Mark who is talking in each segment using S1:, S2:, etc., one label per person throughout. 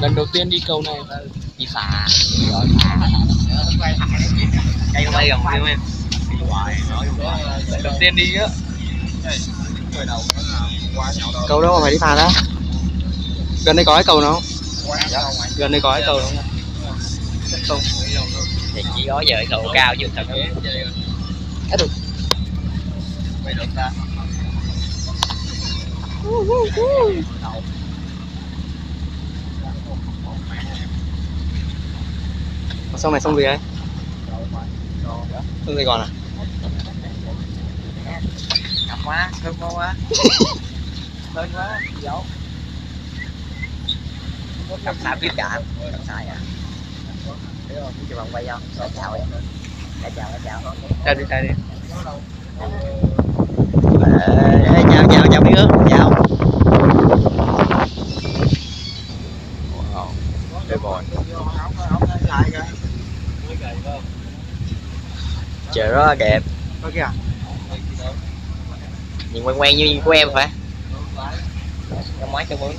S1: lần đầu tiên đi cầu này.
S2: Đi phà. Rồi phà. Đây không em. Đi hoài nói
S1: lần đầu tiên đi á.
S3: Cầu đâu. Mà phải đi phà đó. Gần đây có cái cầu nào không? Gần đây có cái cầu không? Không.
S2: Thì chỉ có giờ cầu cao chứ. thật
S3: Á, được.
S2: Mày được ta
S3: sông này sông gì đấy sông Sài Gòn à?
S2: Ngập quá sương quá quá lên quá dấu cặp sao biết cả cặp sai à chứ bằng quay không chào chào em chào chào chào
S3: đi chào đi.
S2: Ờ, chào chào chào biết ước chào.
S3: Đây bò
S2: trời rất là đẹp.
S3: Có kìa
S2: nhìn quen quen như của em phải. Cái máy cái bốn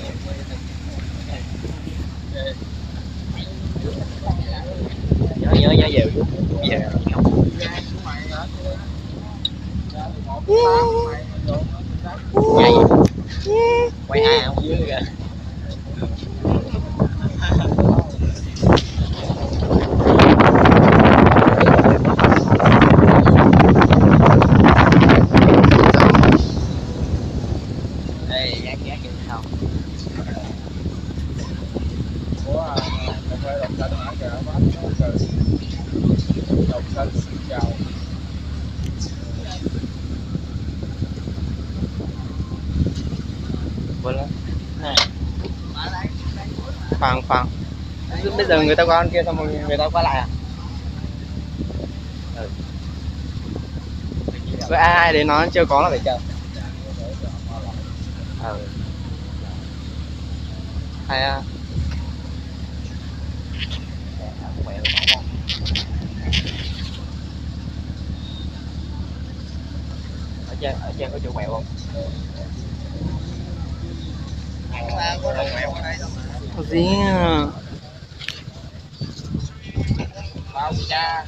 S2: nhớ nhớ nhớ về. Về. Quay hai không? Dưới kìa đây gác gác như không
S3: Vâng này Khoan khoan Bây giờ người ta qua bên kia xong rồi người ta qua lại à? Ừ. Với ai ai đến nó chưa có là phải chờ Ừ. Hay à
S2: ở trên ở trên có chỗ quẹo không có
S3: Gì à?
S2: bao cha